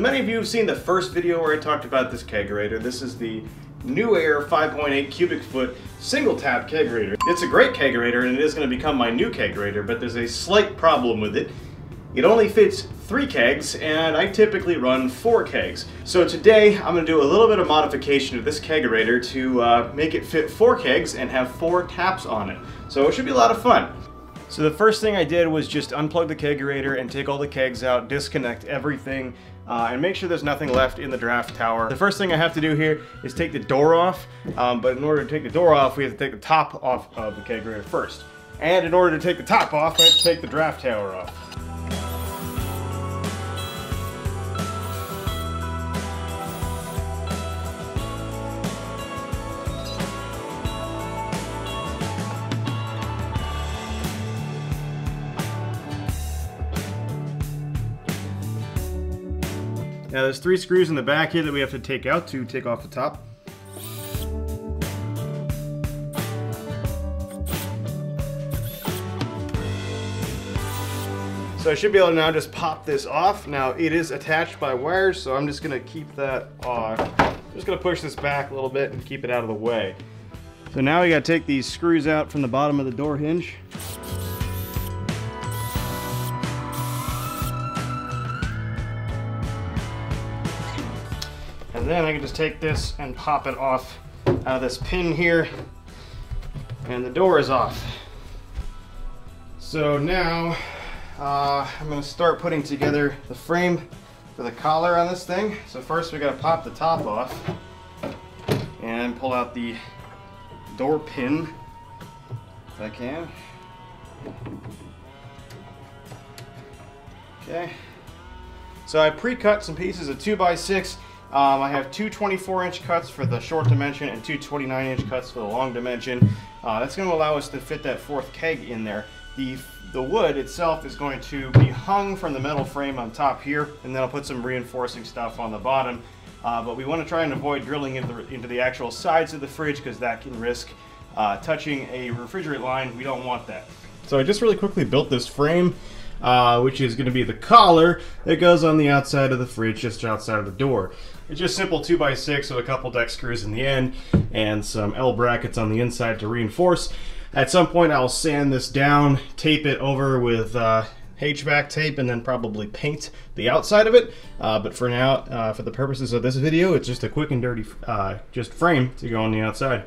Many of you have seen the first video where I talked about this kegerator. This is the NewAir 5.8 cubic foot single tap kegerator. It's a great kegerator and it is going to become my new kegerator, but there's a slight problem with it. It only fits three kegs and I typically run four kegs. So today I'm going to do a little bit of modification of this kegerator to uh, make it fit four kegs and have four taps on it. So it should be a lot of fun. So the first thing I did was just unplug the kegerator and take all the kegs out, disconnect everything, uh, and make sure there's nothing left in the draft tower. The first thing I have to do here is take the door off, um, but in order to take the door off, we have to take the top off of the kegerator first. And in order to take the top off, I have to take the draft tower off. Now there's three screws in the back here that we have to take out to take off the top. So I should be able to now just pop this off. Now it is attached by wires, so I'm just gonna keep that off. Just gonna push this back a little bit and keep it out of the way. So now we gotta take these screws out from the bottom of the door hinge. And then I can just take this and pop it off out of this pin here. And the door is off. So now uh, I'm gonna start putting together the frame for the collar on this thing. So first we gotta pop the top off and pull out the door pin if I can. Okay. So I pre-cut some pieces of 2x6 um, I have two 24 inch cuts for the short dimension and two 29 inch cuts for the long dimension. Uh, that's going to allow us to fit that fourth keg in there. The, the wood itself is going to be hung from the metal frame on top here, and then I'll put some reinforcing stuff on the bottom. Uh, but we want to try and avoid drilling into the, into the actual sides of the fridge because that can risk uh, touching a refrigerant line. We don't want that. So I just really quickly built this frame uh, which is going to be the collar that goes on the outside of the fridge, just outside of the door. It's just simple 2x6 with a couple deck screws in the end and some L brackets on the inside to reinforce. At some point I'll sand this down, tape it over with uh, HVAC tape and then probably paint the outside of it. Uh, but for now, uh, for the purposes of this video, it's just a quick and dirty uh, just frame to go on the outside.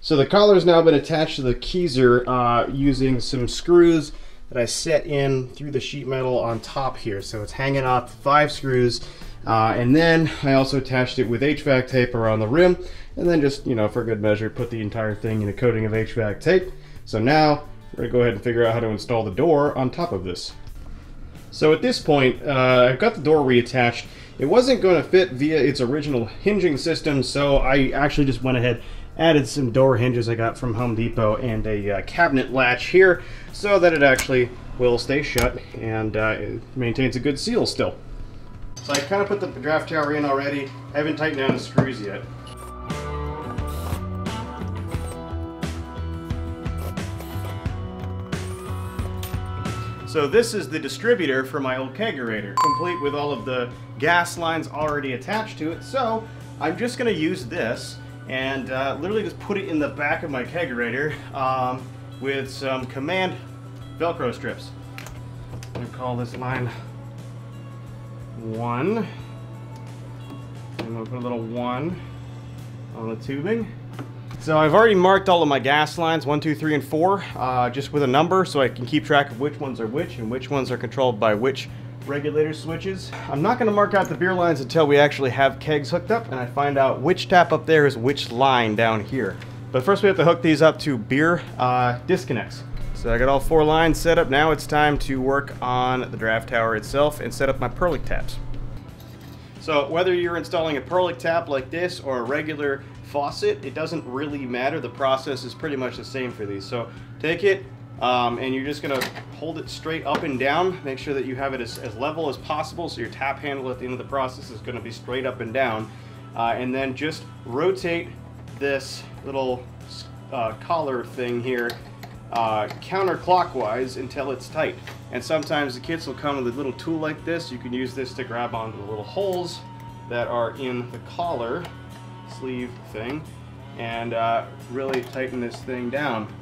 So the collar collar's now been attached to the keezer uh, using some screws that I set in through the sheet metal on top here. So it's hanging off five screws. Uh, and then I also attached it with HVAC tape around the rim. And then just, you know, for good measure, put the entire thing in a coating of HVAC tape. So now we're gonna go ahead and figure out how to install the door on top of this. So at this point, uh, I've got the door reattached. It wasn't going to fit via its original hinging system, so I actually just went ahead added some door hinges I got from Home Depot and a uh, cabinet latch here so that it actually will stay shut and uh, maintains a good seal still. So I kind of put the draft tower in already. I haven't tightened down the screws yet. So this is the distributor for my old kegerator, complete with all of the gas lines already attached to it. So I'm just going to use this and uh, literally just put it in the back of my kegerator um, with some command velcro strips. I'm gonna call this line one. I'm gonna put a little one on the tubing. So I've already marked all of my gas lines, one, two, three, and four, uh, just with a number so I can keep track of which ones are which and which ones are controlled by which regulator switches. I'm not going to mark out the beer lines until we actually have kegs hooked up and I find out which tap up there is which line down here. But first we have to hook these up to beer uh, disconnects. So I got all four lines set up. Now it's time to work on the draft tower itself and set up my Perlick taps. So whether you're installing a Perlick tap like this or a regular faucet, it doesn't really matter. The process is pretty much the same for these. So take it, um, and you're just going to hold it straight up and down. Make sure that you have it as, as, level as possible so your tap handle at the end of the process is going to be straight up and down. Uh, and then just rotate this little uh, collar thing here uh, counterclockwise until it's tight. And sometimes the kits will come with a little tool like this. You can use this to grab onto the little holes that are in the collar sleeve thing and uh, really tighten this thing down.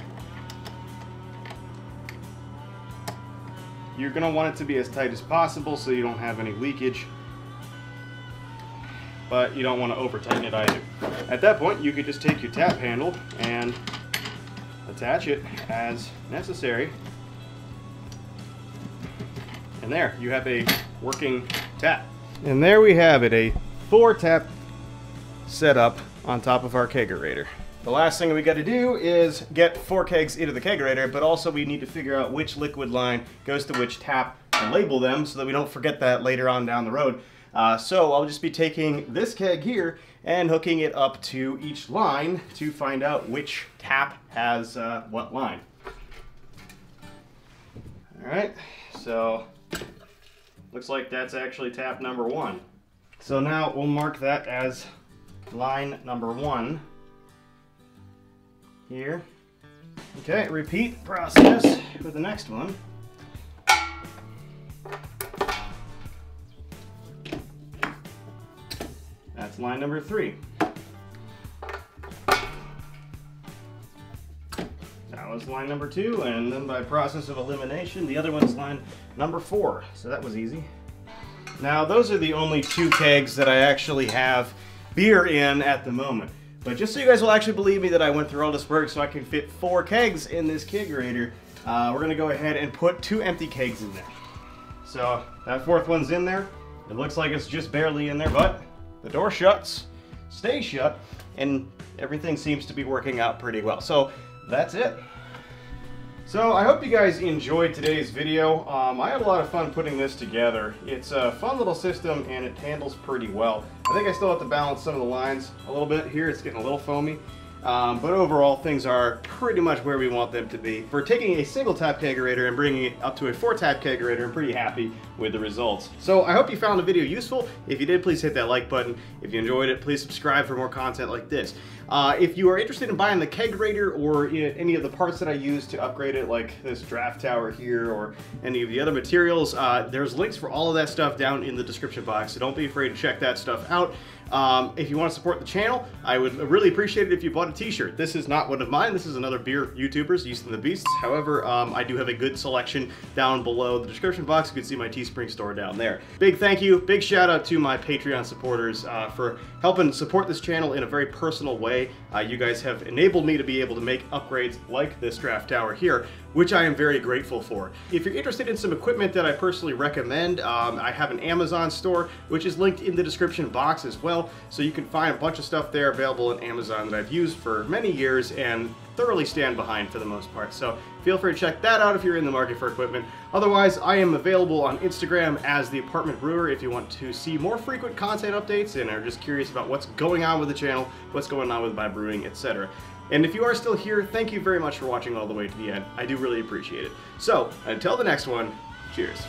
You're going to want it to be as tight as possible so you don't have any leakage but you don't want to over tighten it either. At that point you could just take your tap handle and attach it as necessary and there you have a working tap. And there we have it, a four tap setup on top of our kegerator. The last thing we got to do is get four kegs into the kegerator, but also we need to figure out which liquid line goes to which tap and label them so that we don't forget that later on down the road. Uh, so I'll just be taking this keg here and hooking it up to each line to find out which tap has uh, what line. All right, so looks like that's actually tap number one. So now we'll mark that as line number one here. Okay, repeat process for the next one. That's line number three. That was line number two, and then by process of elimination, the other one's line number four. So that was easy. Now, those are the only two kegs that I actually have beer in at the moment. But just so you guys will actually believe me that I went through all this work so I can fit four kegs in this kegerator, uh, we're gonna go ahead and put two empty kegs in there. So that fourth one's in there. It looks like it's just barely in there, but the door shuts, stays shut, and everything seems to be working out pretty well. So that's it. So I hope you guys enjoyed today's video. Um, I had a lot of fun putting this together. It's a fun little system and it handles pretty well. I think I still have to balance some of the lines a little bit here. It's getting a little foamy. Um, but overall, things are pretty much where we want them to be. For taking a single tap kegerator and bringing it up to a four tap kegerator, I'm pretty happy with the results. So I hope you found the video useful. If you did, please hit that like button. If you enjoyed it, please subscribe for more content like this. Uh, if you are interested in buying the kegerator or any of the parts that I use to upgrade it, like this draft tower here or any of the other materials, uh, there's links for all of that stuff down in the description box, so don't be afraid to check that stuff out. Um, if you want to support the channel, I would really appreciate it if you bought a t-shirt. This is not one of mine. This is another beer YouTuber's, Yeast and the Beasts. However, um, I do have a good selection down below the description box. You can see my Teespring store down there. Big thank you, big shout out to my Patreon supporters uh, for helping support this channel in a very personal way. Uh, you guys have enabled me to be able to make upgrades like this draft tower here, which I am very grateful for. If you're interested in some equipment that I personally recommend, um, I have an Amazon store, which is linked in the description box as well, so you can find a bunch of stuff there available at Amazon that I've used for many years and thoroughly stand behind for the most part. So feel free to check that out if you're in the market for equipment. Otherwise, I am available on Instagram as the Apartment Brewer if you want to see more frequent content updates and are just curious about what's going on with the channel, what's going on with my brewing, etc. And if you are still here, thank you very much for watching all the way to the end. I do really appreciate it. So, until the next one, cheers.